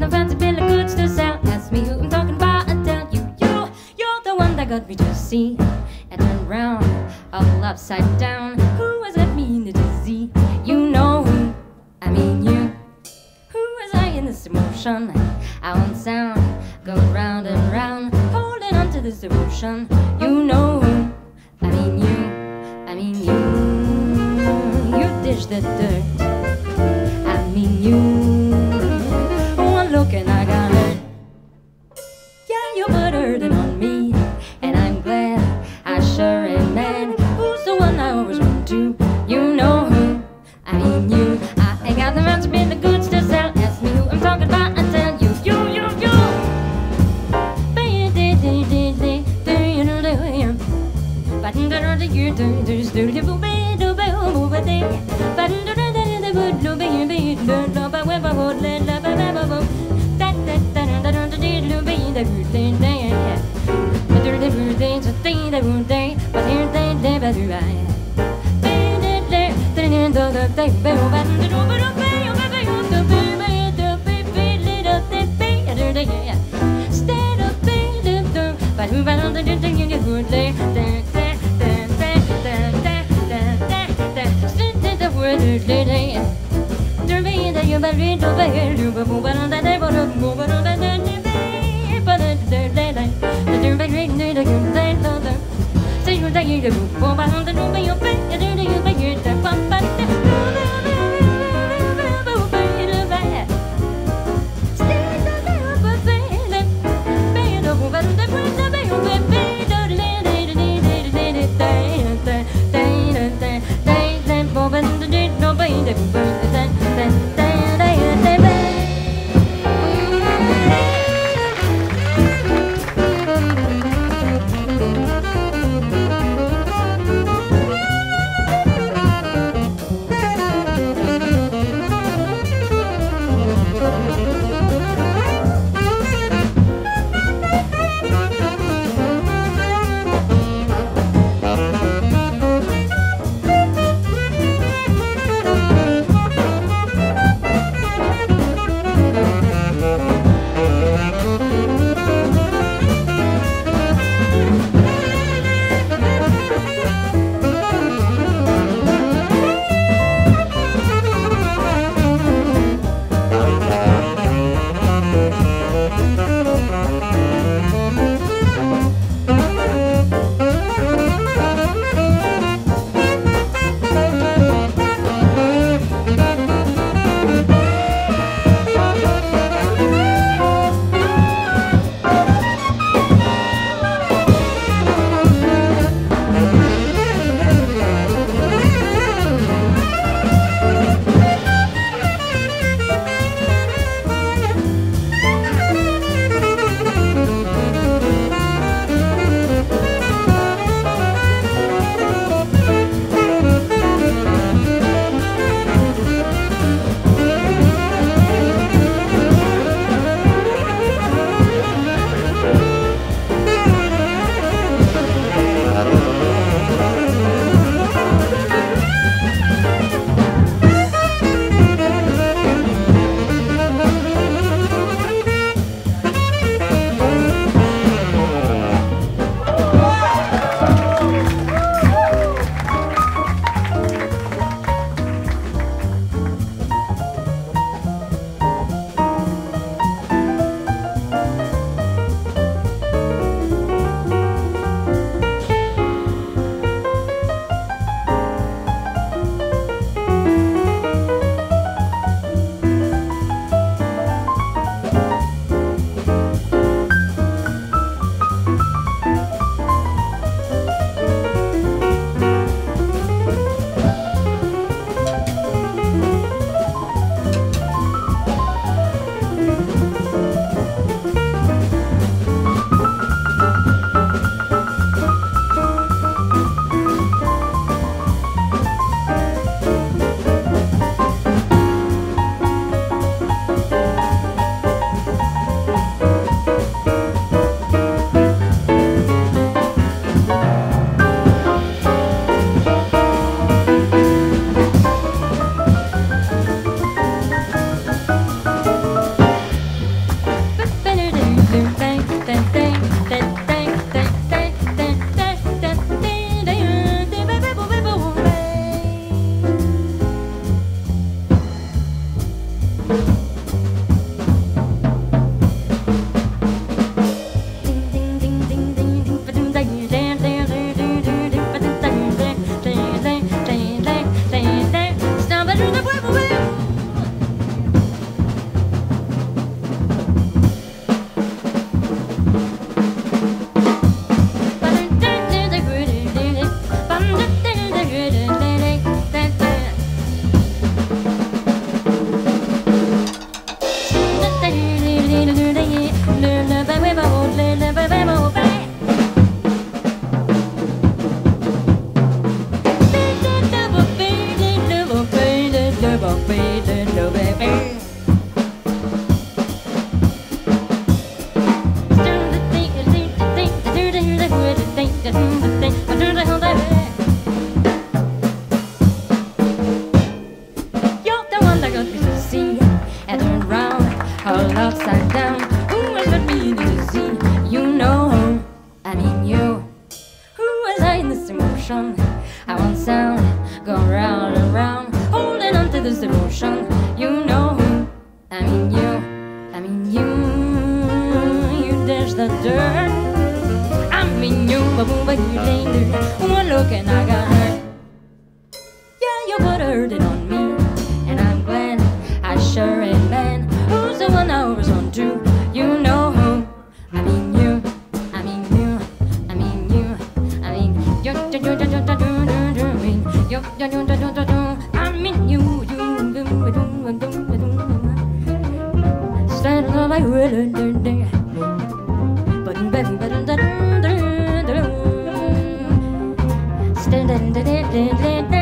no fancy bill of goods to sell. Ask me who I'm talking about, I tell you, you, you're the one that got me to see. And turn round, all upside down. Who has got me in the dizzy? You know who, I mean you. Who was I in this emotion? I won't sound, go round and round, holding on to this emotion. You know who, I mean you, I mean you. You dish the dirt, do. You know who? I mean you. I ain't got the man to be the goods to sell. Ask me who I'm talking about. I tell you, you, you, you. But here they never do I little Say you're dying to move on, but the new. sound, sound, go round and round, holding on to this emotion. You know who? I mean you, I mean you. You dash the dirt. I mean you, but when you danger, one look and I got hurt. like Stand